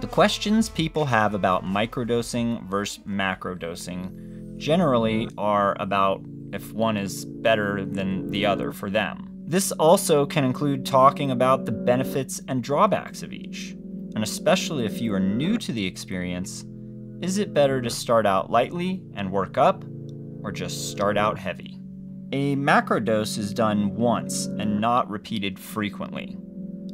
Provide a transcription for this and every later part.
The questions people have about microdosing versus macrodosing generally are about if one is better than the other for them. This also can include talking about the benefits and drawbacks of each. And especially if you are new to the experience, is it better to start out lightly and work up, or just start out heavy? A macrodose is done once and not repeated frequently.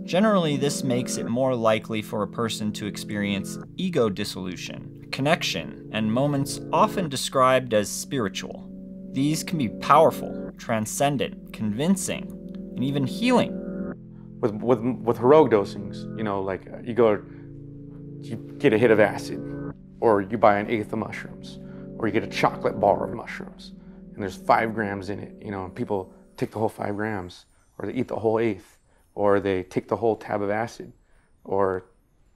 Generally, this makes it more likely for a person to experience ego dissolution, connection, and moments often described as spiritual. These can be powerful, transcendent, convincing, and even healing. With, with, with heroic dosings, you know, like uh, you go, you get a hit of acid, or you buy an eighth of mushrooms, or you get a chocolate bar of mushrooms, and there's five grams in it, you know, and people take the whole five grams, or they eat the whole eighth or they take the whole tab of acid, or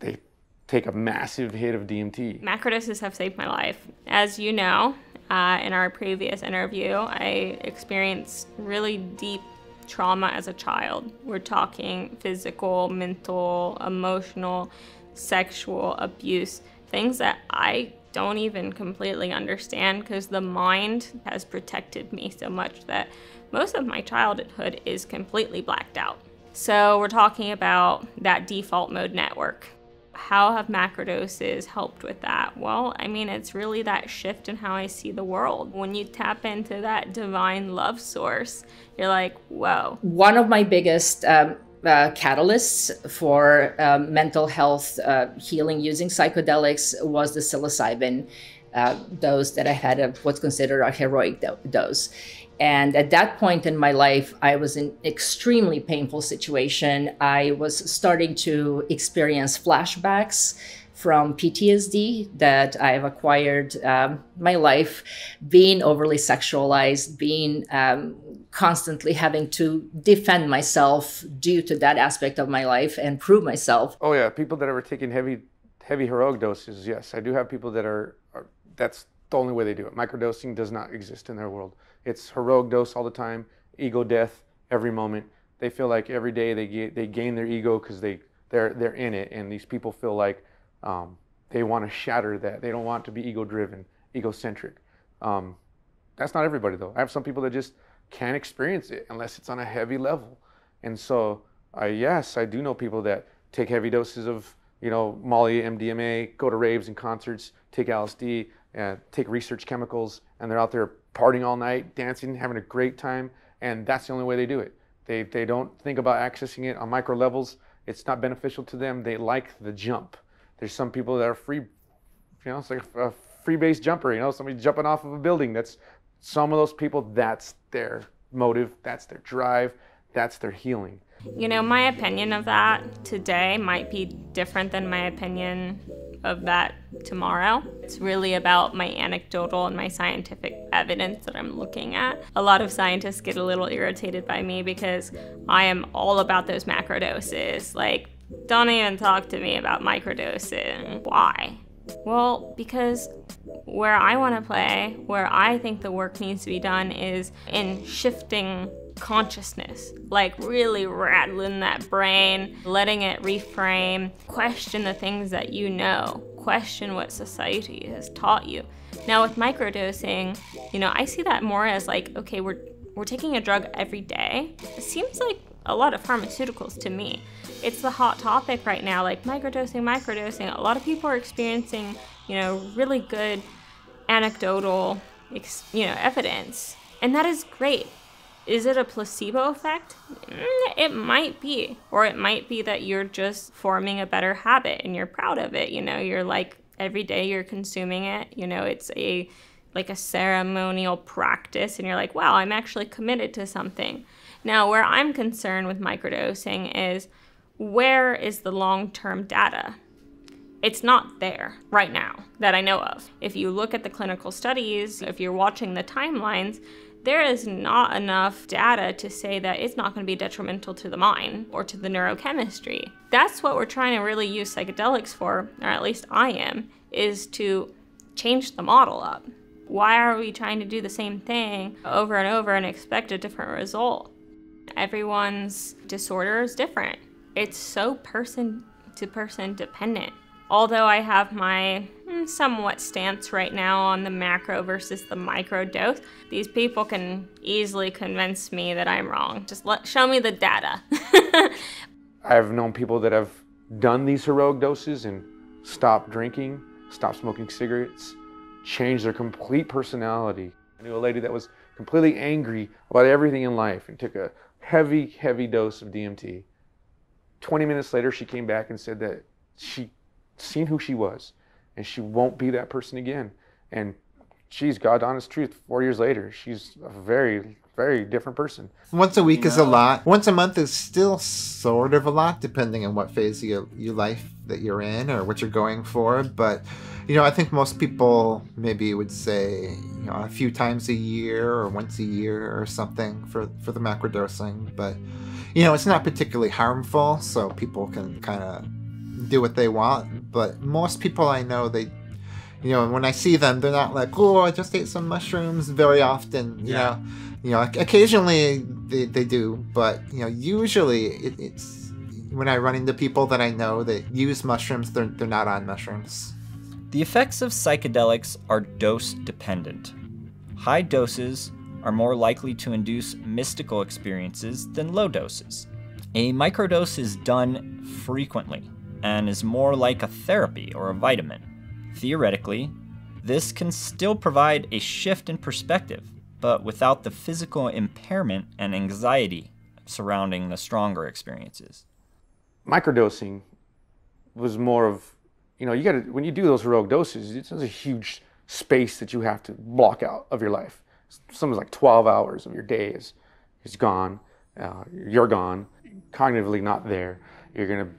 they take a massive hit of DMT. Macrodoses have saved my life. As you know, uh, in our previous interview, I experienced really deep trauma as a child. We're talking physical, mental, emotional, sexual abuse, things that I don't even completely understand because the mind has protected me so much that most of my childhood is completely blacked out. So we're talking about that default mode network. How have macrodoses helped with that? Well, I mean, it's really that shift in how I see the world. When you tap into that divine love source, you're like, whoa. One of my biggest um, uh, catalysts for um, mental health uh, healing using psychedelics was the psilocybin uh, dose that I had, of what's considered a heroic do- dose. And at that point in my life, I was in extremely painful situation. I was starting to experience flashbacks from PTSD that I've acquired um, my life, being overly sexualized, being um, constantly having to defend myself due to that aspect of my life and prove myself. Oh yeah, people that are taking heavy, heavy heroic doses. Yes, I do have people that are, are that's the only way they do it. Microdosing does not exist in their world. It's heroic dose all the time, ego death every moment. They feel like every day they get, they gain their ego because they they're they're in it, and these people feel like um, they want to shatter that. They don't want to be ego driven, egocentric. Um, that's not everybody though. I have some people that just can't experience it unless it's on a heavy level, and so I yes I do know people that take heavy doses of you know Molly, MDMA, go to raves and concerts, take LSD, and take research chemicals, and they're out there partying all night, dancing, having a great time, and that's the only way they do it. They, they don't think about accessing it on micro levels. It's not beneficial to them. They like the jump. There's some people that are free, you know, it's like a free base jumper, you know, somebody jumping off of a building. That's some of those people, that's their motive, that's their drive, that's their healing. You know, my opinion of that today might be different than my opinion of that tomorrow. It's really about my anecdotal and my scientific evidence that I'm looking at. A lot of scientists get a little irritated by me because I am all about those macro doses. Like, don't even talk to me about microdosing. Why? Well, because where I want to play, where I think the work needs to be done is in shifting consciousness, like really rattling that brain, letting it reframe, question the things that you know, question what society has taught you. Now with microdosing, you know, I see that more as like, okay, we're we're taking a drug every day. It seems like a lot of pharmaceuticals to me. It's the hot topic right now, like microdosing, microdosing. A lot of people are experiencing, you know, really good anecdotal, you know, evidence, and that is great. Is it a placebo effect? Mm, it might be. Or it might be that you're just forming a better habit and you're proud of it. You know, you're like every day you're consuming it. You know, it's a like a ceremonial practice and you're like, wow, I'm actually committed to something. Now, where I'm concerned with microdosing is where is the long term data? It's not there right now that I know of. If you look at the clinical studies, if you're watching the timelines, there is not enough data to say that it's not going to be detrimental to the mind or to the neurochemistry. That's what we're trying to really use psychedelics for, or at least I am, is to change the model up. Why are we trying to do the same thing over and over and expect a different result? Everyone's disorder is different. It's so person to person dependent. Although I have my mm, somewhat stance right now on the macro versus the micro dose, these people can easily convince me that I'm wrong. Just let show me the data. I've known people that have done these heroic doses and stopped drinking, stopped smoking cigarettes, changed their complete personality. I knew a lady that was completely angry about everything in life and took a heavy, heavy dose of DMT. 20 minutes later, she came back and said that she seen who she was and she won't be that person again. And she's God honest truth. Four years later, she's a very, very different person. Once a week is a lot. Once a month is still sort of a lot, depending on what phase of your, your life that you're in or what you're going for. But, you know, I think most people maybe would say, you know, a few times a year or once a year or something for, for the macrodosing. But, you know, it's not particularly harmful, so people can kind of do what they want. Mm-hmm. But most people I know, they, you know, when I see them, they're not like, oh, I just ate some mushrooms very often, you Yeah. know. You know, occasionally they, they do, but, you know, usually it, it's when I run into people that I know that use mushrooms, they're, they're not on mushrooms. The effects of psychedelics are dose dependent. High doses are more likely to induce mystical experiences than low doses. A microdose is done frequently and is more like a therapy or a vitamin. Theoretically, this can still provide a shift in perspective, but without the physical impairment and anxiety surrounding the stronger experiences. Microdosing was more of, you know, you got to, when you do those heroic doses, it's a huge space that you have to block out of your life. Something's like 12 hours of your day is, is gone. Uh, you're gone. Cognitively not there. You're going to,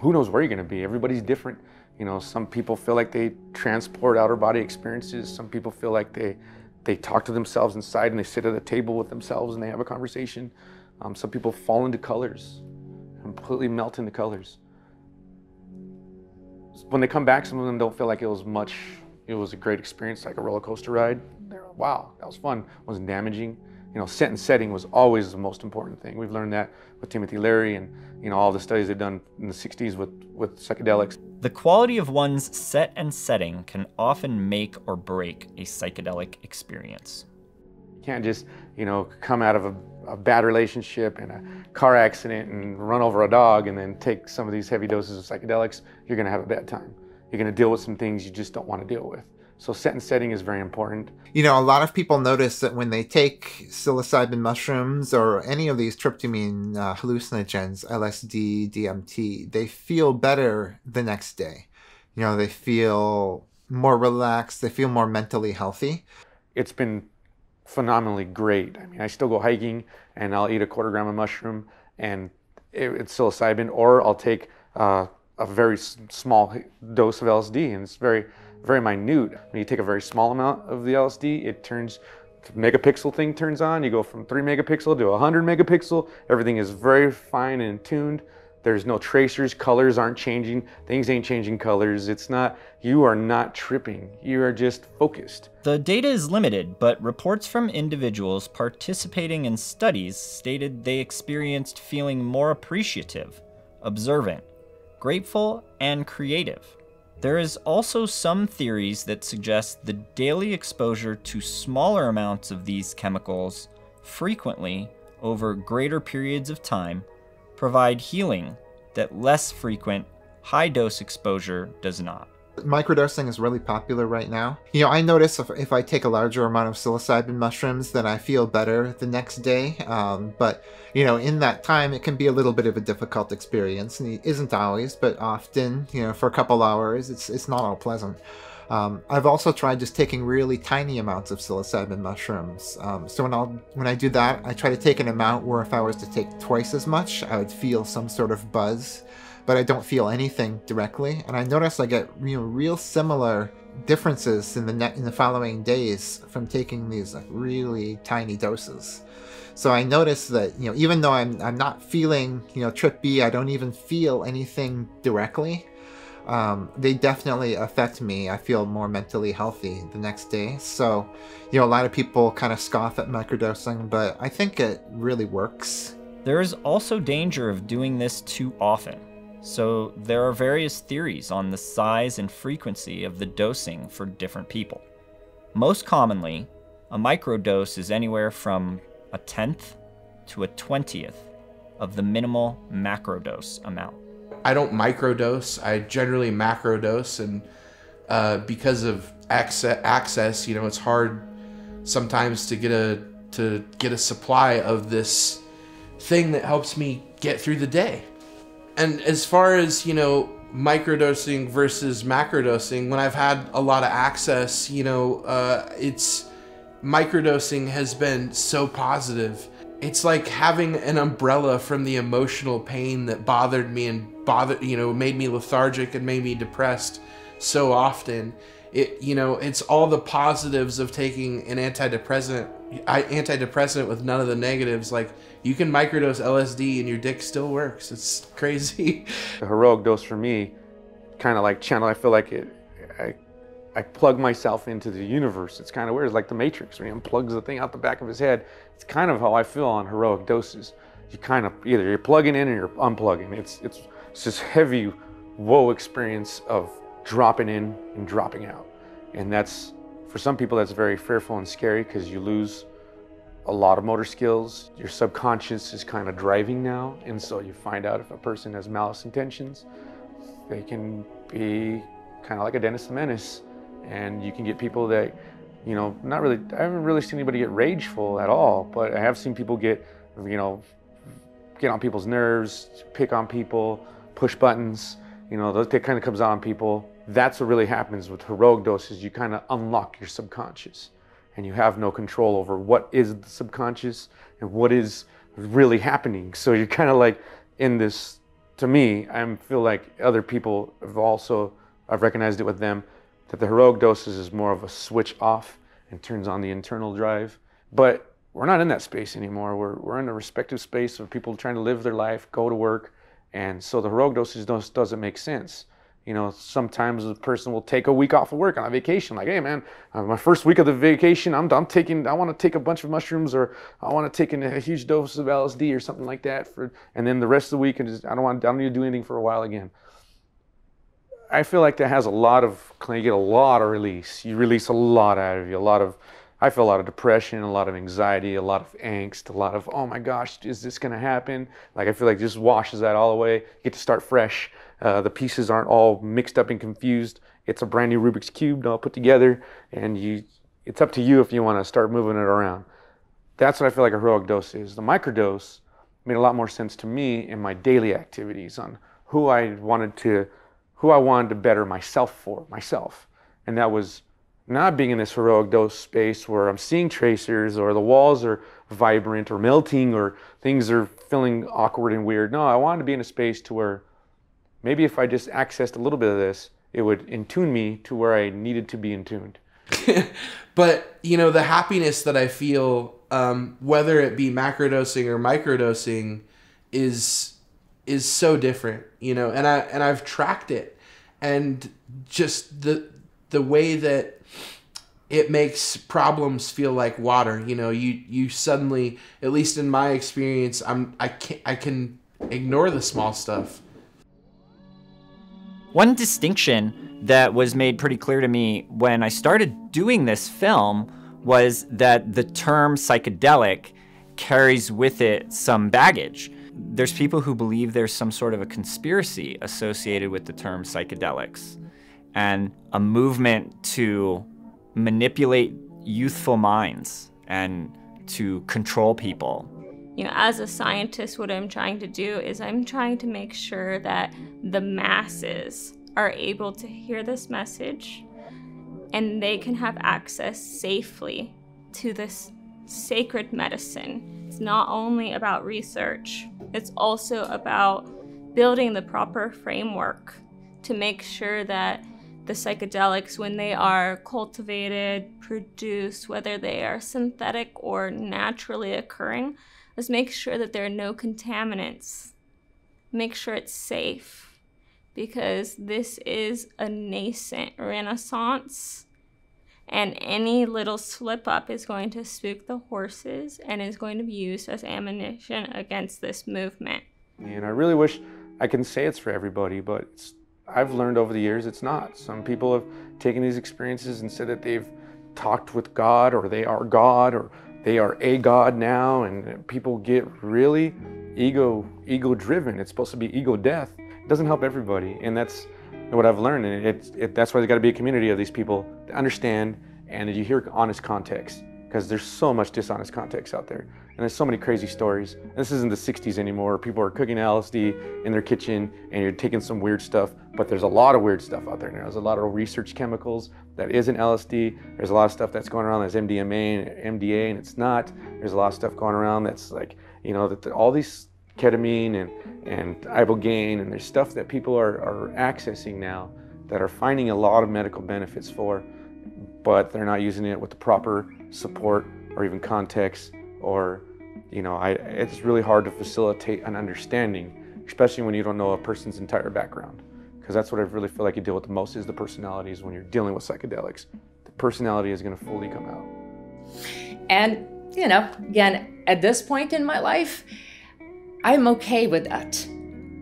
who knows where you're going to be. Everybody's different. You know, some people feel like they transport outer body experiences. Some people feel like they, they talk to themselves inside and they sit at a table with themselves and they have a conversation. Um, some people fall into colors, completely melt into colors. When they come back, some of them don't feel like it was much. It was a great experience, like a roller coaster ride. They're, wow, that was fun. wasn't damaging. You know, set and setting was always the most important thing. We've learned that with Timothy Leary and you know all the studies they've done in the '60s with with psychedelics. The quality of one's set and setting can often make or break a psychedelic experience. You can't just, you know, come out of a, a bad relationship and a car accident and run over a dog and then take some of these heavy doses of psychedelics. You're going to have a bad time. You're going to deal with some things you just don't want to deal with. So set and setting is very important. You know, a lot of people notice that when they take psilocybin mushrooms or any of these tryptamine uh, hallucinogens, LSD, DMT, they feel better the next day. You know, they feel more relaxed, they feel more mentally healthy. It's been phenomenally great. I mean, I still go hiking and I'll eat a quarter gram of mushroom and it, it's psilocybin, or I'll take uh, a very s- small dose of LSD and it's very, very minute. When you take a very small amount of the LSD, it turns megapixel thing turns on. You go from three megapixel to 100 megapixel. Everything is very fine and tuned. There's no tracers. Colors aren't changing. Things ain't changing colors. It's not, you are not tripping. You are just focused. The data is limited, but reports from individuals participating in studies stated they experienced feeling more appreciative, observant, grateful, and creative. There is also some theories that suggest the daily exposure to smaller amounts of these chemicals frequently over greater periods of time provide healing that less frequent high dose exposure does not. Microdosing is really popular right now. You know, I notice if, if I take a larger amount of psilocybin mushrooms, then I feel better the next day. Um, but, you know, in that time, it can be a little bit of a difficult experience. And it isn't always, but often, you know, for a couple hours, it's, it's not all pleasant. Um, I've also tried just taking really tiny amounts of psilocybin mushrooms. Um, so when I'll when I do that, I try to take an amount where if I was to take twice as much, I would feel some sort of buzz, but I don't feel anything directly. And I notice I get real similar differences in the in the following days from taking these like really tiny doses. So I noticed that you know even though I'm I'm not feeling you know trip B, I don't even feel anything directly um, they definitely affect me. I feel more mentally healthy the next day. So, you know, a lot of people kind of scoff at microdosing, but I think it really works. There is also danger of doing this too often. So there are various theories on the size and frequency of the dosing for different people. Most commonly, a microdose is anywhere from a tenth to a twentieth of the minimal macrodose amount. I don't microdose. I generally macrodose, and uh, because of access, access, you know, it's hard sometimes to get a to get a supply of this thing that helps me get through the day. And as far as you know, microdosing versus macrodosing, when I've had a lot of access, you know, uh, it's microdosing has been so positive. It's like having an umbrella from the emotional pain that bothered me and bothered, you know, made me lethargic and made me depressed so often. It, you know, it's all the positives of taking an antidepressant, antidepressant with none of the negatives. Like you can microdose LSD and your dick still works. It's crazy. The heroic dose for me, kind of like channel. I feel like it. I I plug myself into the universe. It's kind of weird. It's like the Matrix when he unplugs the thing out the back of his head. It's kind of how I feel on heroic doses. You kind of either you're plugging in or you're unplugging. It's it's, it's this heavy, whoa experience of dropping in and dropping out, and that's for some people that's very fearful and scary because you lose a lot of motor skills. Your subconscious is kind of driving now, and so you find out if a person has malice intentions. They can be kind of like a Dennis the Menace and you can get people that you know not really i haven't really seen anybody get rageful at all but i have seen people get you know get on people's nerves pick on people push buttons you know that kind of comes on people that's what really happens with heroic doses you kind of unlock your subconscious and you have no control over what is the subconscious and what is really happening so you're kind of like in this to me i feel like other people have also i've recognized it with them that the heroic doses is more of a switch off and turns on the internal drive. But we're not in that space anymore. We're, we're in a respective space of people trying to live their life, go to work. And so the heroic doses does, doesn't make sense. You know, sometimes a person will take a week off of work on a vacation. Like, hey man, uh, my first week of the vacation, I'm, I'm taking, I want to take a bunch of mushrooms, or I want to take a huge dose of LSD or something like that. For, and then the rest of the week, and just, I don't want, I don't need to do anything for a while again. I feel like that has a lot of, you get a lot of release. You release a lot out of you, a lot of, I feel a lot of depression, a lot of anxiety, a lot of angst, a lot of, oh my gosh, is this going to happen? Like, I feel like just washes that all away. You get to start fresh. Uh, the pieces aren't all mixed up and confused. It's a brand new Rubik's Cube all put together, and you, it's up to you if you want to start moving it around. That's what I feel like a heroic dose is. The microdose made a lot more sense to me in my daily activities on who I wanted to who I wanted to better myself for, myself. And that was not being in this heroic dose space where I'm seeing tracers or the walls are vibrant or melting or things are feeling awkward and weird. No, I wanted to be in a space to where maybe if I just accessed a little bit of this, it would intune me to where I needed to be intuned. but you know the happiness that I feel, um, whether it be macrodosing or microdosing, is is so different, you know, and I and I've tracked it and just the the way that it makes problems feel like water, you know, you you suddenly at least in my experience, I'm I can I can ignore the small stuff. One distinction that was made pretty clear to me when I started doing this film was that the term psychedelic carries with it some baggage there's people who believe there's some sort of a conspiracy associated with the term psychedelics and a movement to manipulate youthful minds and to control people. You know, as a scientist, what I'm trying to do is I'm trying to make sure that the masses are able to hear this message and they can have access safely to this sacred medicine. It's not only about research, it's also about building the proper framework to make sure that the psychedelics, when they are cultivated, produced, whether they are synthetic or naturally occurring, let's make sure that there are no contaminants. Make sure it's safe because this is a nascent renaissance and any little slip up is going to spook the horses and is going to be used as ammunition against this movement. And I really wish I can say it's for everybody, but I've learned over the years it's not. Some people have taken these experiences and said that they've talked with God or they are God or they are a God now, and people get really ego ego driven. It's supposed to be ego death. It doesn't help everybody, and that's what I've learned. And it's it, that's why there's got to be a community of these people to understand and you hear honest context because there's so much dishonest context out there. And there's so many crazy stories. And this isn't the 60s anymore. People are cooking LSD in their kitchen and you're taking some weird stuff, but there's a lot of weird stuff out there now. There's a lot of research chemicals that isn't LSD. There's a lot of stuff that's going around that's MDMA and MDA and it's not. There's a lot of stuff going around that's like, you know, that all these ketamine and, and ibogaine and there's stuff that people are, are accessing now that are finding a lot of medical benefits for, but they're not using it with the proper support or even context or you know, I, it's really hard to facilitate an understanding, especially when you don't know a person's entire background. Because that's what I really feel like you deal with the most is the personalities when you're dealing with psychedelics. The personality is going to fully come out. And, you know, again, at this point in my life, I'm okay with that.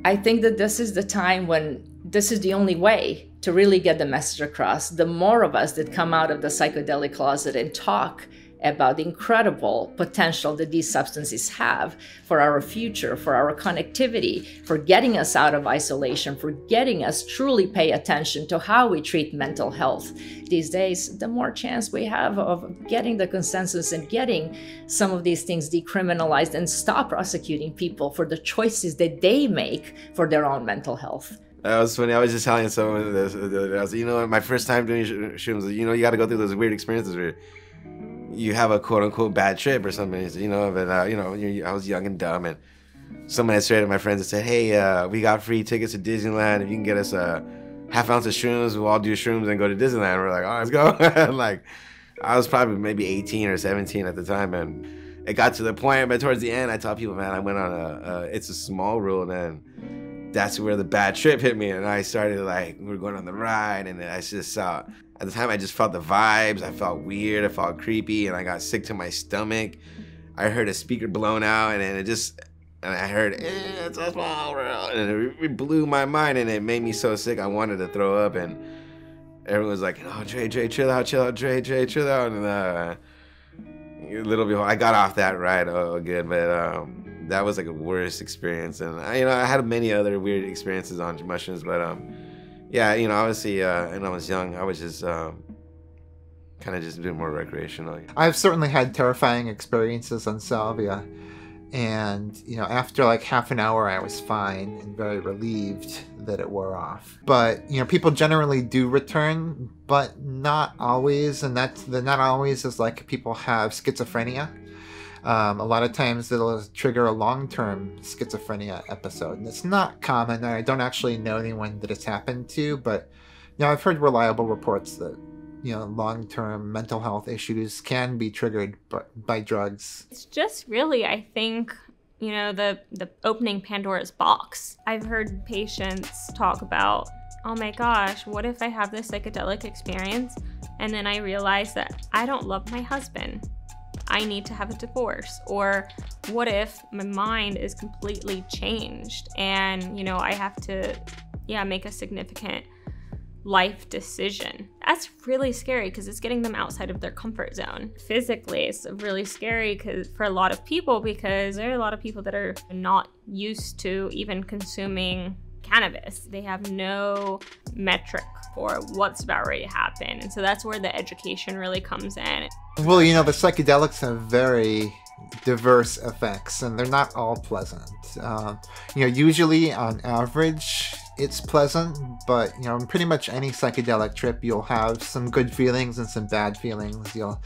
I think that this is the time when this is the only way to really get the message across. The more of us that come out of the psychedelic closet and talk about the incredible potential that these substances have for our future, for our connectivity, for getting us out of isolation, for getting us truly pay attention to how we treat mental health these days, the more chance we have of getting the consensus and getting some of these things decriminalized and stop prosecuting people for the choices that they make for their own mental health. That was funny. I was just telling someone this. I was, you know, my first time doing shrooms, you know, you got to go through those weird experiences where you have a quote unquote bad trip or something, you know. But uh, you know, I was young and dumb, and someone had straight at my friends and said, "Hey, uh, we got free tickets to Disneyland. If you can get us a half ounce of shrooms, we'll all do shrooms and go to Disneyland." We're like, "Oh, let's go!" like, I was probably maybe 18 or 17 at the time, and it got to the point. But towards the end, I told people, "Man, I went on a, a it's a small world," and then that's where the bad trip hit me, and I started like we are going on the ride, and I just saw at the time, I just felt the vibes. I felt weird. I felt creepy, and I got sick to my stomach. I heard a speaker blown out, and it just, and I heard, eh, it's a small world, and it blew my mind, and it made me so sick. I wanted to throw up, and everyone was like, "Oh, Dre, Dre, chill out, chill out, Dre, Dre, chill out." And uh, a little bit, I got off that ride, oh, good, but um, that was like a worst experience, and I, you know, I had many other weird experiences on mushrooms, but um yeah, you know, obviously, uh, when I was young, I was just um, kind of just doing more recreational. I've certainly had terrifying experiences on salvia, and you know, after like half an hour, I was fine and very relieved that it wore off. But you know, people generally do return, but not always, and that's the not always is like people have schizophrenia um, a lot of times it'll trigger a long-term schizophrenia episode, and it's not common. I don't actually know anyone that it's happened to, but you know, I've heard reliable reports that you know long-term mental health issues can be triggered by, by drugs. It's just really, I think, you know, the the opening Pandora's box. I've heard patients talk about, oh my gosh, what if I have this psychedelic experience and then I realize that I don't love my husband I need to have a divorce? Or what if my mind is completely changed and, you know, I have to, yeah, make a significant life decision. That's really scary because it's getting them outside of their comfort zone. Physically, it's really scary because for a lot of people because there are a lot of people that are not used to even consuming cannabis. They have no metric for what's about ready to happen. And so that's where the education really comes in. Well, you know, the psychedelics have very diverse effects and they're not all pleasant. Uh, you know, usually on average, it's pleasant, but you know, in pretty much any psychedelic trip, you'll have some good feelings and some bad feelings. You'll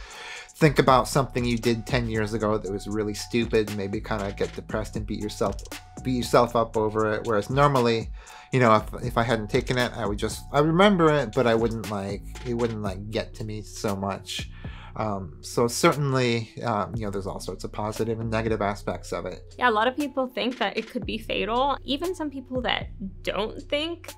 think about something you did 10 years ago that was really stupid, maybe kind of get depressed and beat yourself beat yourself up over it. Whereas normally, you know, if, if I hadn't taken it, I would just I remember it, but I wouldn't like it wouldn't like get to me so much. Um, so certainly, um, you know, there's all sorts of positive and negative aspects of it. Yeah, a lot of people think that it could be fatal. Even some people that don't think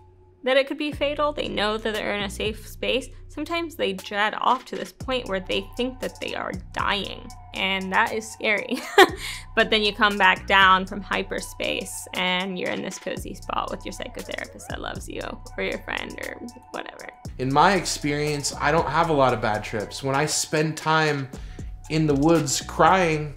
that it could be fatal, they know that they're in a safe space. Sometimes they jet off to this point where they think that they are dying. and that is scary. but then you come back down from hyperspace and you're in this cozy spot with your psychotherapist that loves you or your friend or whatever. In my experience, I don't have a lot of bad trips. When I spend time in the woods crying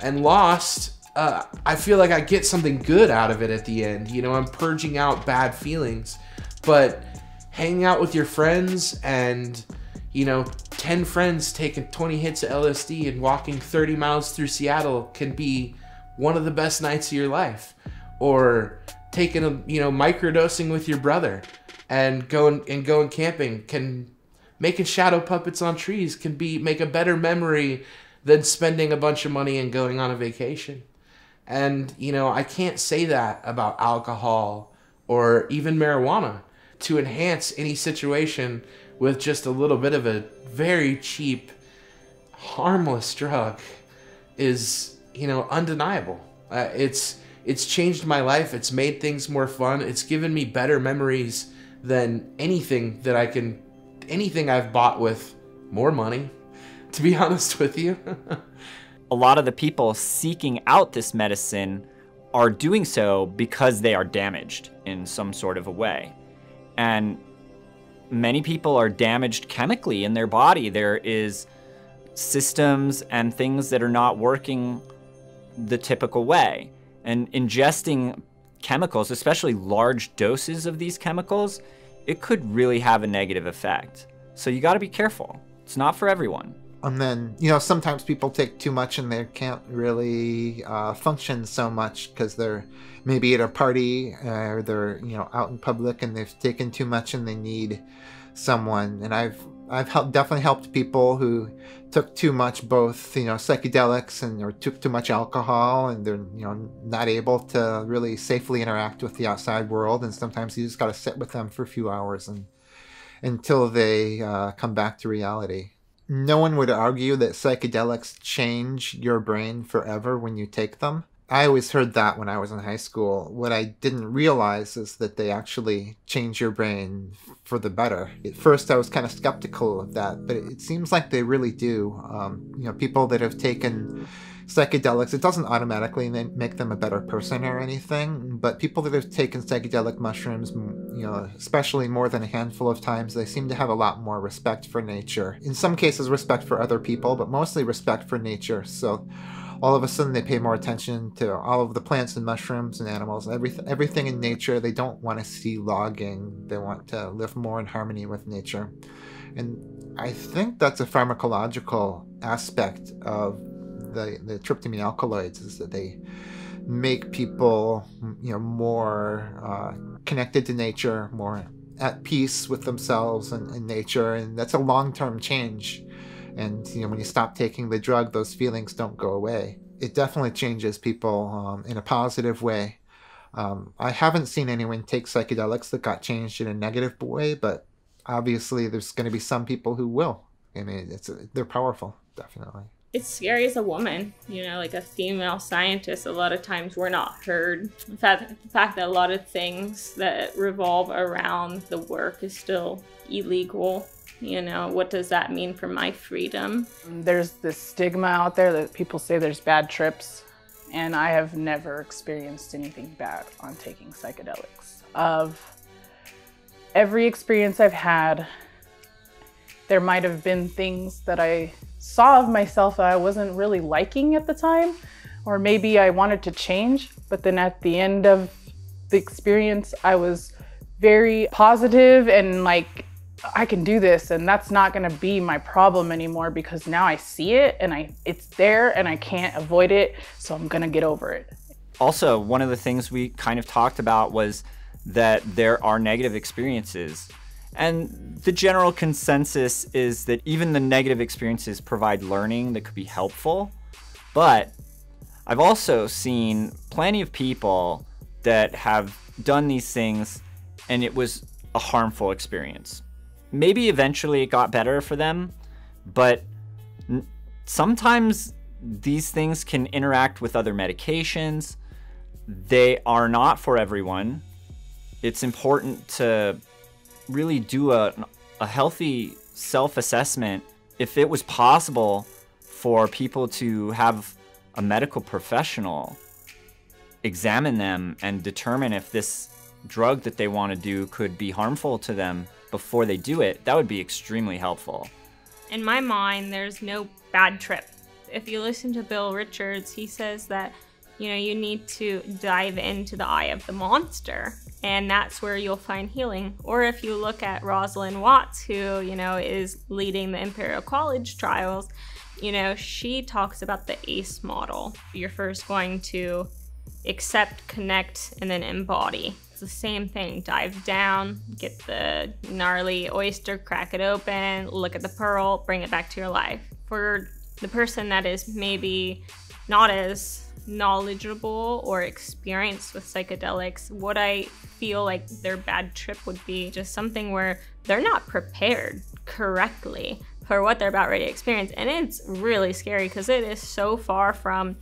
and lost, uh, I feel like I get something good out of it at the end. You know, I'm purging out bad feelings. But hanging out with your friends and, you know, 10 friends taking 20 hits of LSD and walking 30 miles through Seattle can be one of the best nights of your life. Or taking a, you know, microdosing with your brother and going and going camping can making shadow puppets on trees can be make a better memory than spending a bunch of money and going on a vacation. And, you know, I can't say that about alcohol or even marijuana to enhance any situation with just a little bit of a very cheap, harmless drug is, you know, undeniable. Uh, it's it's changed my life. It's made things more fun. It's given me better memories than anything that I can anything I've bought with more money, to be honest with you. a lot of the people seeking out this medicine are doing so because they are damaged in some sort of a way. And many people are damaged chemically in their body. There is systems and things that are not working the typical way. And ingesting chemicals, especially large doses of these chemicals, it could really have a negative effect. So you got to be careful. It's not for everyone and then you know sometimes people take too much and they can't really uh, function so much because they're maybe at a party or they're you know out in public and they've taken too much and they need someone. And i've i've helped, definitely helped people who took too much both you know psychedelics and or took too much alcohol and they're you know not able to really safely interact with the outside world. And sometimes you just got to sit with them for a few hours and until they uh, come back to reality no one would argue that psychedelics change your brain forever when you take them. I always heard that when I was in high school. What I didn't realize is that they actually change your brain for the better. At first, I was kind of skeptical of that, but it seems like they really do. Um, you know, people that have taken psychedelics, it doesn't automatically make them a better person or anything, but people that have taken psychedelic mushrooms, you know, especially more than a handful of times, they seem to have a lot more respect for nature. In some cases, respect for other people, but mostly respect for nature. So all of a sudden they pay more attention to all of the plants and mushrooms and animals, everything, everything in nature. They don't want to see logging. They want to live more in harmony with nature. And I think that's a pharmacological aspect of the, the tryptamine alkaloids is that they make people you know more uh, connected to nature, more at peace with themselves and, and nature, and that's a long-term change. And you know when you stop taking the drug, those feelings don't go away. It definitely changes people um, in a positive way. Um, I haven't seen anyone take psychedelics that got changed in a negative way, but obviously there's going to be some people who will. I mean, it's they're powerful, definitely it's scary as a woman, you know, like a female scientist. A lot of times we're not heard. In fact, the fact that a lot of things that revolve around the work is still illegal. You know, what does that mean for my freedom? There's this stigma out there that people say there's bad trips, and I have never experienced anything bad on taking psychedelics. Of every experience I've had, there might have been things that I saw of myself that I wasn't really liking at the time, or maybe I wanted to change. But then at the end of the experience, I was very positive and like, I can do this and that's not going to be my problem anymore because now I see it and I it's there and I can't avoid it so I'm going to get over it. Also, one of the things we kind of talked about was that there are negative experiences and the general consensus is that even the negative experiences provide learning that could be helpful. But I've also seen plenty of people that have done these things and it was a harmful experience. Maybe eventually it got better for them, but sometimes these things can interact with other medications. They are not for everyone. It's important to really do a, a healthy self assessment if it was possible for people to have a medical professional examine them and determine if this drug that they want to do could be harmful to them before they do it, that would be extremely helpful. In my mind, there's no bad trip. If you listen to Bill Richards, he says that you know you need to dive into the eye of the monster and that's where you'll find healing. Or if you look at rosalind watts who you know is leading the imperial college trials you know she talks about the ace model. You're first going to accept connect and then embody. It's the same thing. Dive down get the gnarly oyster crack it open look at the pearl bring it back to your life. For the person that is maybe not as knowledgeable or experienced with psychedelics, what I feel like their bad trip would be just something where they're not prepared correctly for what they're about ready to experience. And it's really scary because it is so far from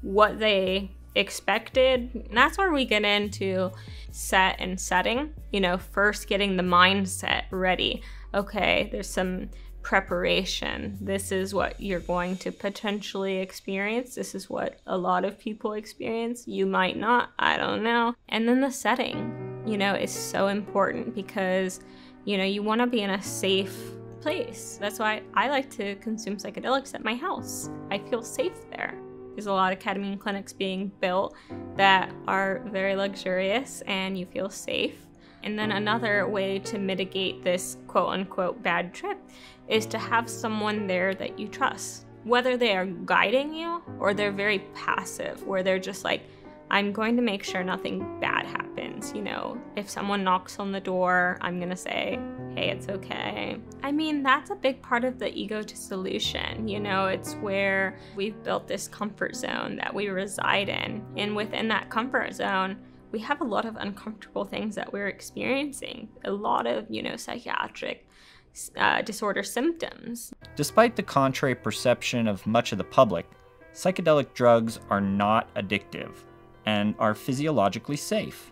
what they expected. And that's where we get into set and setting. You know, first getting the mindset ready. Okay, there's some preparation. This is what you're going to potentially experience. This is what a lot of people experience. You might not, I don't know. And then the setting, you know, is so important because, you know, you want to be in a safe place. That's why I like to consume psychedelics at my house. I feel safe there. There's a lot of ketamine clinics being built that are very luxurious and you feel safe. And then another way to mitigate this quote unquote bad trip is to have someone there that you trust. Whether they are guiding you or they're very passive, where they're just like, I'm going to make sure nothing bad happens. You know, if someone knocks on the door, I'm going to say, hey, it's okay. I mean, that's a big part of the ego dissolution. You know, it's where we've built this comfort zone that we reside in. And within that comfort zone, we have a lot of uncomfortable things that we're experiencing, a lot of, you know, psychiatric uh, disorder symptoms. Despite the contrary perception of much of the public, psychedelic drugs are not addictive and are physiologically safe.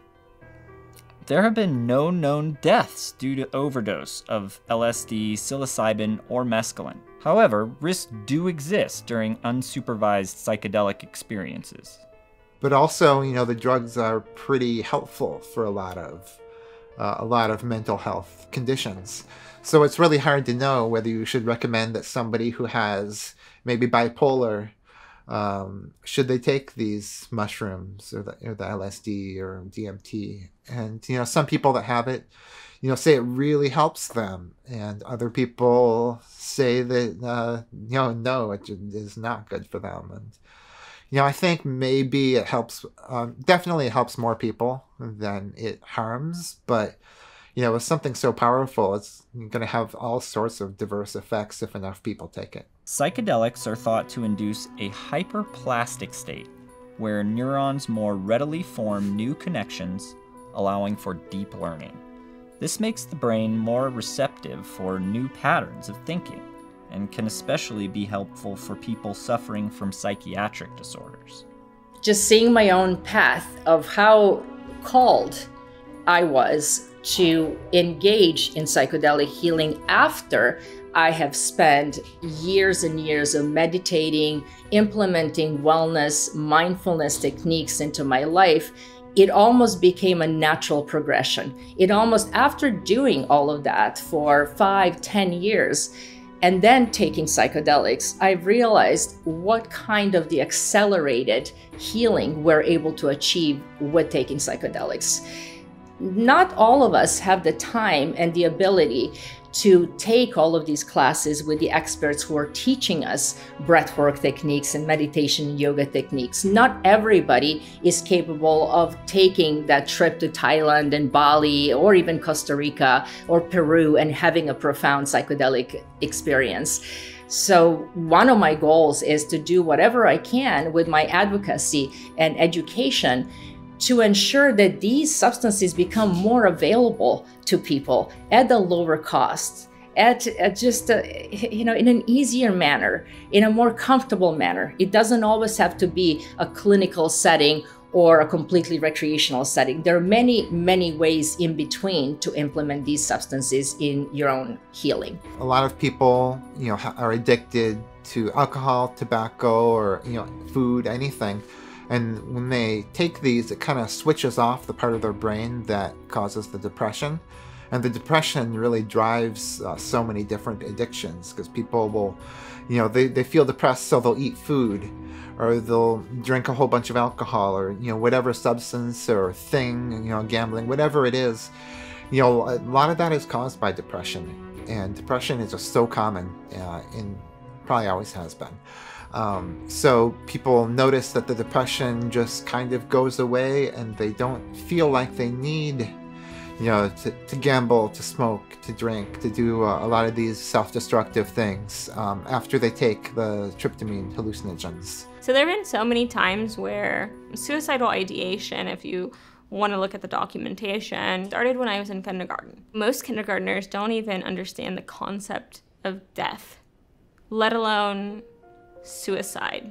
There have been no known deaths due to overdose of LSD, psilocybin, or mescaline. However, risks do exist during unsupervised psychedelic experiences. But also, you know, the drugs are pretty helpful for a lot of uh, a lot of mental health conditions. So it's really hard to know whether you should recommend that somebody who has maybe bipolar um, should they take these mushrooms or the, or the LSD or DMT. And you know, some people that have it, you know, say it really helps them, and other people say that uh, you know, no, it is not good for them. And you know, I think maybe it helps. Um, definitely, it helps more people than it harms, but you know, with something so powerful, it's going to have all sorts of diverse effects if enough people take it. Psychedelics are thought to induce a hyperplastic state, where neurons more readily form new connections, allowing for deep learning. This makes the brain more receptive for new patterns of thinking, and can especially be helpful for people suffering from psychiatric disorders. Just seeing my own path of how called I was to engage in psychedelic healing after I have spent years and years of meditating, implementing wellness, mindfulness techniques into my life, it almost became a natural progression. It almost, after doing all of that for five, ten years, and then taking psychedelics, I realized what kind of the accelerated healing we're able to achieve with taking psychedelics. Not all of us have the time and the ability to take all of these classes with the experts who are teaching us breathwork techniques and meditation and yoga techniques. Not everybody is capable of taking that trip to Thailand and Bali or even Costa Rica or Peru and having a profound psychedelic experience. So, one of my goals is to do whatever I can with my advocacy and education to ensure that these substances become more available to people at a lower cost at, at just a, you know in an easier manner in a more comfortable manner. It doesn't always have to be a clinical setting or a completely recreational setting. There are many many ways in between to implement these substances in your own healing. A lot of people you know are addicted to alcohol, tobacco, or you know, food, anything. And when they take these, it kind of switches off the part of their brain that causes the depression. And the depression really drives uh, so many different addictions because people will, you know, they, they feel depressed, so they'll eat food or they'll drink a whole bunch of alcohol or, you know, whatever substance or thing, you know, gambling, whatever it is. You know, a lot of that is caused by depression. And depression is just so common uh, in probably always has been. Um, so people notice that the depression just kind of goes away and they don't feel like they need you know, to, to gamble, to smoke, to drink, to do uh, a lot of these self-destructive things um, after they take the tryptamine hallucinogens. So there have been so many times where suicidal ideation, if you want to look at the documentation, started when I was in kindergarten. Most kindergartners don't even understand the concept of death, let alone suicide.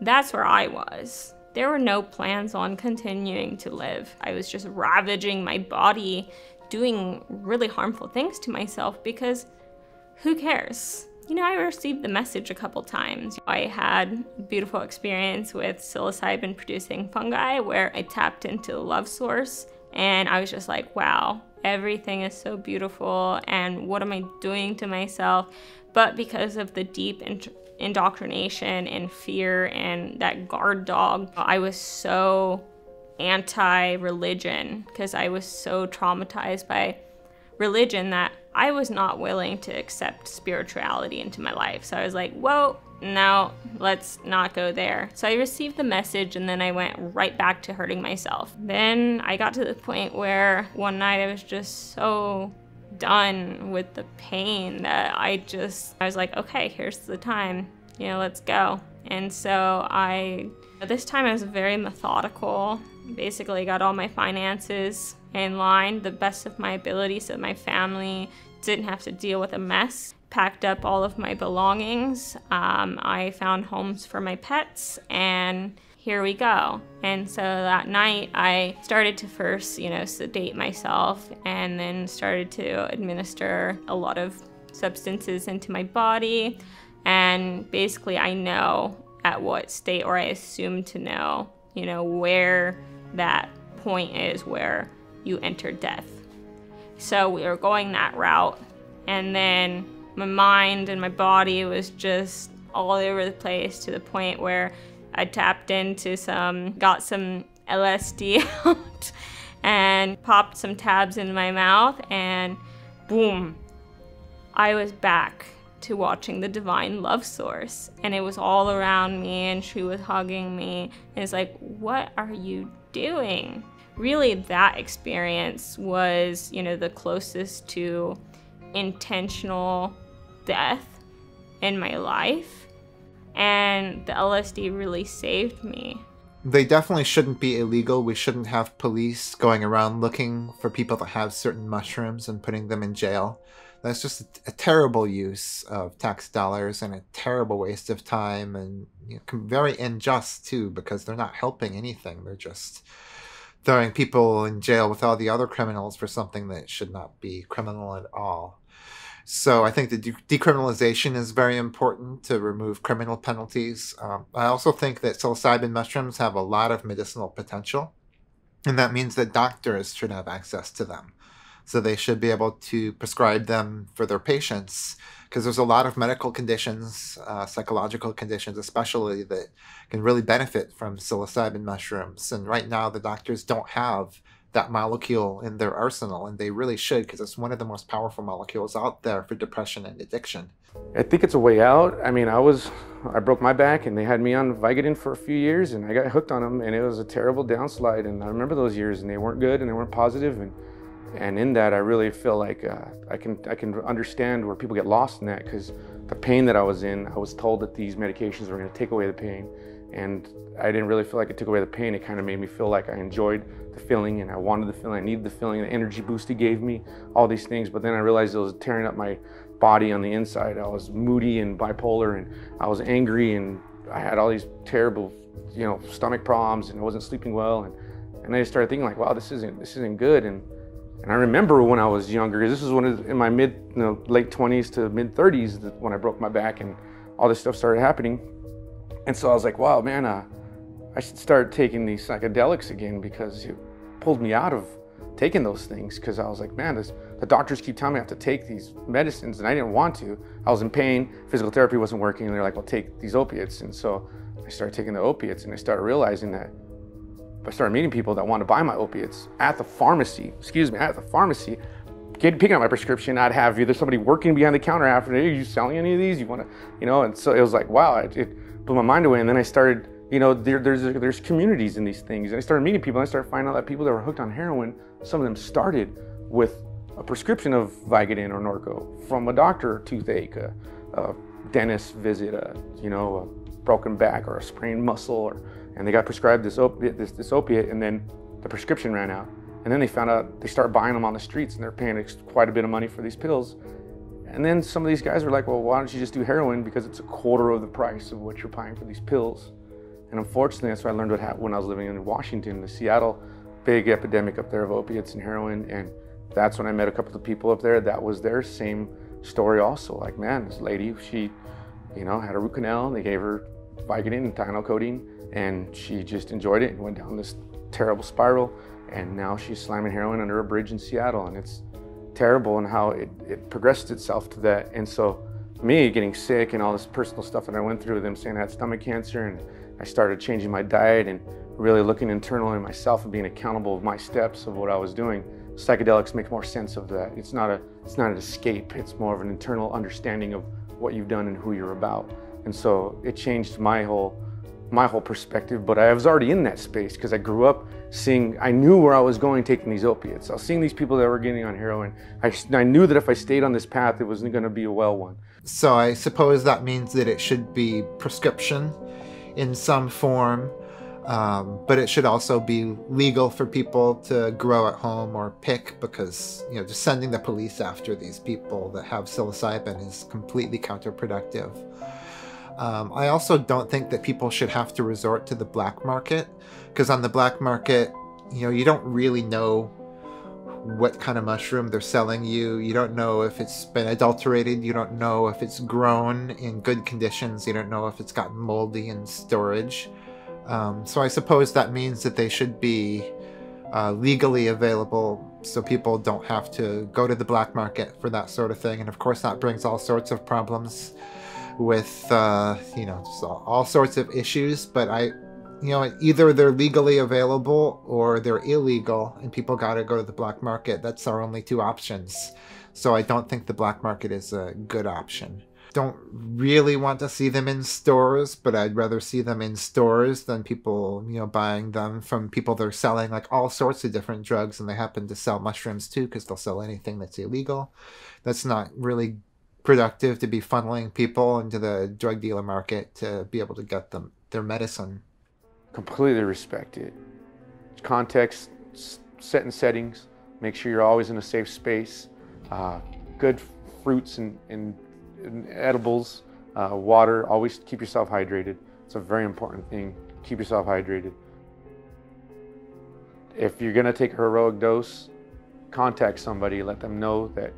That's where I was. There were no plans on continuing to live. I was just ravaging my body, doing really harmful things to myself because who cares? You know, I received the message a couple times. I had a beautiful experience with psilocybin producing fungi where I tapped into the love source and I was just like, wow, everything is so beautiful and what am I doing to myself? But because of the deep indoctrination and fear and that guard dog. I was so anti religion because I was so traumatized by religion that I was not willing to accept spirituality into my life. So I was like, whoa, no, let's not go there. So I received the message and then I went right back to hurting myself. Then I got to the point where one night I was just so done with the pain that I just, I was like, okay, here's the time, you know, let's go. And so I, this time I was very methodical. Basically, got all my finances in line, the best of my ability, so my family didn't have to deal with a mess. Packed up all of my belongings. Um, I found homes for my pets and here we go. And so that night, I started to first, you know, sedate myself and then started to administer a lot of substances into my body. And basically, I know at what state, or I assume to know, you know, where that point is where you enter death. So we were going that route. And then my mind and my body was just all over the place to the point where I tapped into some, got some LSD out and popped some tabs in my mouth, and boom, I was back to watching the divine love source. And it was all around me, and she was hugging me. And it's like, what are you doing? Really, that experience was, you know, the closest to intentional death in my life and the LSD really saved me. They definitely shouldn't be illegal. We shouldn't have police going around looking for people that have certain mushrooms and putting them in jail. That's just a, a terrible use of tax dollars and a terrible waste of time and you know, very unjust too because they're not helping anything. They're just throwing people in jail with all the other criminals for something that should not be criminal at all. So I think the de- decriminalization is very important to remove criminal penalties. Um, I also think that psilocybin mushrooms have a lot of medicinal potential, and that means that doctors should have access to them. So they should be able to prescribe them for their patients because there's a lot of medical conditions, uh, psychological conditions especially, that can really benefit from psilocybin mushrooms. And right now, the doctors don't have that molecule in their arsenal, and they really should because it's one of the most powerful molecules out there for depression and addiction. I think it's a way out. I mean, I was, I broke my back, and they had me on Vicodin for a few years, and I got hooked on them, and it was a terrible downslide. And I remember those years, and they weren't good, and they weren't positive, and and in that, I really feel like uh, I can I can understand where people get lost in that because the pain that I was in, I was told that these medications were going to take away the pain, and I didn't really feel like it took away the pain. It kind of made me feel like I enjoyed the feeling and I wanted the feeling. I needed the feeling, the energy boost it gave me, all these things. But then I realized it was tearing up my body on the inside. I was moody and bipolar and I was angry and I had all these terrible, you know, stomach problems and I wasn't sleeping well. And, and I just started thinking like, wow, this isn't, this isn't good. And, and I remember when I was younger, this was when in my mid, you know, late 20s to mid 30s when I broke my back and all this stuff started happening. And so I was like, wow, man, uh, I should start taking these psychedelics again because it pulled me out of taking those things because I was like, man, this, the doctors keep telling me I have to take these medicines and I didn't want to. I was in pain, physical therapy wasn't working, and they're like, well, take these opiates. And so I started taking the opiates and I started realizing that I started meeting people that want to buy my opiates at the pharmacy, excuse me, at the pharmacy, get, picking up my prescription. I'd have either somebody working behind the counter after, are you selling any of these? You want to, you know, and so it was like, wow, it, it blew my mind away. And then I started, you know, there, there's, there's communities in these things. And I started meeting people and I started finding out that people that were hooked on heroin, some of them started with a prescription of Vicodin or Norco from a doctor, toothache, a, a dentist visit, a, you know, a broken back or a sprained muscle, or, and they got prescribed this opiate, this, this opiate, and then the prescription ran out. And then they found out they start buying them on the streets and they're paying quite a bit of money for these pills. And then some of these guys were like, well, why don't you just do heroin because it's a quarter of the price of what you're paying for these pills. And unfortunately, that's what I learned what happened when I was living in Washington, the Seattle big epidemic up there of opiates and heroin. And that's when I met a couple of people up there that was their same story also. Like, man, this lady, she, you know, had a root canal and they gave her Vicodin and Tylenol and she just enjoyed it and went down this terrible spiral and now she's slamming heroin under a bridge in Seattle, and it's terrible and how it, it progressed itself to that. And so, me getting sick and all this personal stuff that I went through, with them saying I had stomach cancer, and I started changing my diet and really looking internally myself and being accountable of my steps of what I was doing. Psychedelics make more sense of that. It's not a it's not an escape. It's more of an internal understanding of what you've done and who you're about. And so it changed my whole my whole perspective, but I was already in that space because I grew up seeing, I knew where I was going taking these opiates. I was seeing these people that were getting on heroin. I, I knew that if I stayed on this path, it wasn't going to be a well one. So I suppose that means that it should be prescription in some form, um, but it should also be legal for people to grow at home or pick because, you know, just sending the police after these people that have psilocybin is completely counterproductive. Um, I also don't think that people should have to resort to the black market because on the black market, you know, you don't really know what kind of mushroom they're selling you. You don't know if it's been adulterated. You don't know if it's grown in good conditions. You don't know if it's gotten moldy in storage. Um, so I suppose that means that they should be uh, legally available so people don't have to go to the black market for that sort of thing. And of course, that brings all sorts of problems with uh, you know all, all sorts of issues. But I, you know, either they're legally available or they're illegal, and people got to go to the black market. That's our only two options. So I don't think the black market is a good option. Don't really want to see them in stores, but I'd rather see them in stores than people, you know, buying them from people that are selling like all sorts of different drugs and they happen to sell mushrooms too because they'll sell anything that's illegal. That's not really productive to be funneling people into the drug dealer market to be able to get them their medicine. Completely respect it. Context, set and settings. Make sure you're always in a safe space. Uh, good fruits and, and, and edibles, uh, water. Always keep yourself hydrated. It's a very important thing. Keep yourself hydrated. If you're gonna take a heroic dose, contact somebody. Let them know that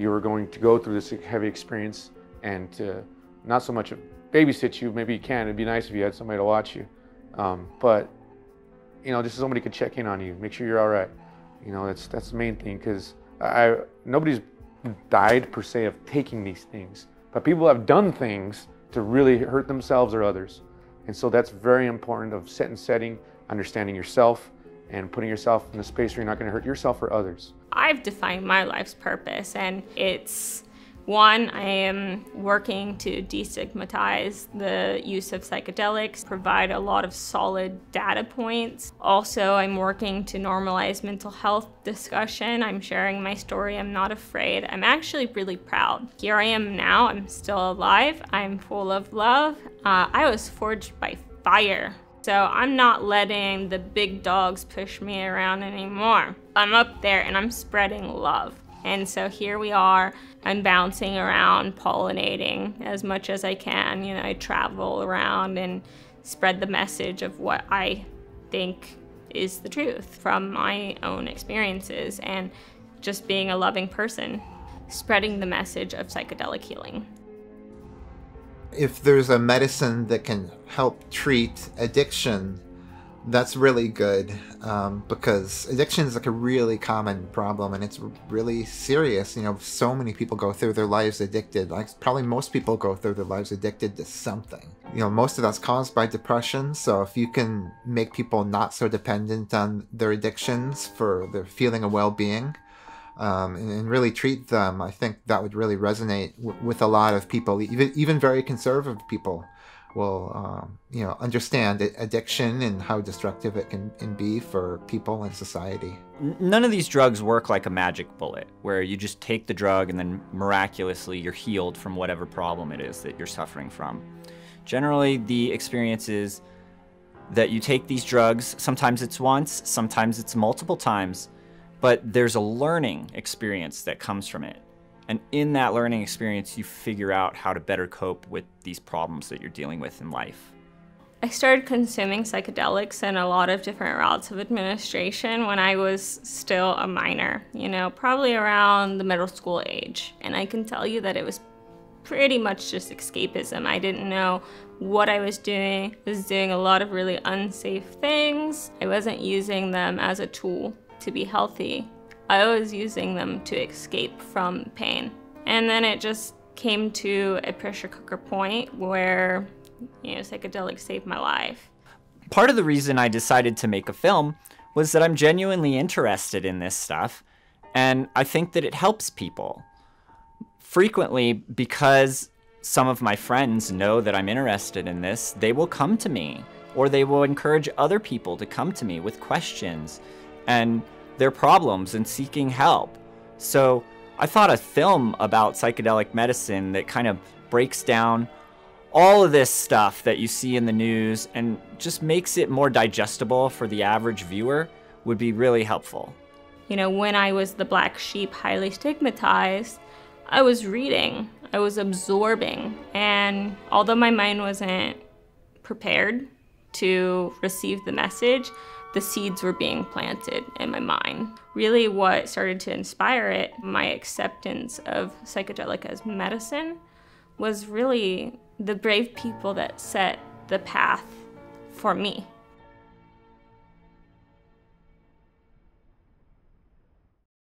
you are going to go through this heavy experience and to not so much babysit you, maybe you can, it'd be nice if you had somebody to watch you. Um, but, you know, just somebody could check in on you, make sure you're all right. You know, that's, that's the main thing because I, nobody's died per se of taking these things, but people have done things to really hurt themselves or others. And so that's very important of set and setting, understanding yourself, and putting yourself in a space where you're not going to hurt yourself or others. I've defined my life's purpose, and it's one, I am working to destigmatize the use of psychedelics, provide a lot of solid data points. Also, I'm working to normalize mental health discussion. I'm sharing my story. I'm not afraid. I'm actually really proud. Here I am now. I'm still alive. I'm full of love. Uh, I was forged by fire. So I'm not letting the big dogs push me around anymore. I'm up there and I'm spreading love. And so here we are. I'm bouncing around, pollinating as much as I can. You know, I travel around and spread the message of what I think is the truth from my own experiences and just being a loving person, spreading the message of psychedelic healing. If there's a medicine that can help treat addiction, that's really good um, because addiction is like a really common problem and it's really serious. You know, so many people go through their lives addicted. Like probably most people go through their lives addicted to something. You know, most of that's caused by depression. So if you can make people not so dependent on their addictions for their feeling of well-being, um, and, and, really treat them, I think that would really resonate with a lot of people, even even very conservative people will um, you know understand addiction and how destructive it can, can be for people and society. None of these drugs work like a magic bullet, where you just take the drug and then miraculously you're healed from whatever problem it is that you're suffering from. Generally, the experience is that you take these drugs. Sometimes it's once, sometimes it's multiple times but there's a learning experience that comes from it. And in that learning experience, you figure out how to better cope with these problems that you're dealing with in life. I started consuming psychedelics and a lot of different routes of administration when I was still a minor, you know, probably around the middle school age. And I can tell you that it was pretty much just escapism. I didn't know what I was doing. I was doing a lot of really unsafe things. I wasn't using them as a tool to be healthy. I was using them to escape from pain. And then it just came to a pressure cooker point where, you know, psychedelics saved my life. Part of the reason I decided to make a film was that I'm genuinely interested in this stuff, and I think that it helps people. Frequently, because some of my friends know that I'm interested in this, they will come to me, or they will encourage other people to come to me with questions and their problems and seeking help. So I thought a film about psychedelic medicine that kind of breaks down all of this stuff that you see in the news and just makes it more digestible for the average viewer would be really helpful. You know, when I was the black sheep, highly stigmatized, I was reading, I was absorbing, and although my mind wasn't prepared to receive the message, the seeds were being planted in my mind. Really, what started to inspire it, my acceptance of psychedelic as medicine, was really the brave people that set the path for me.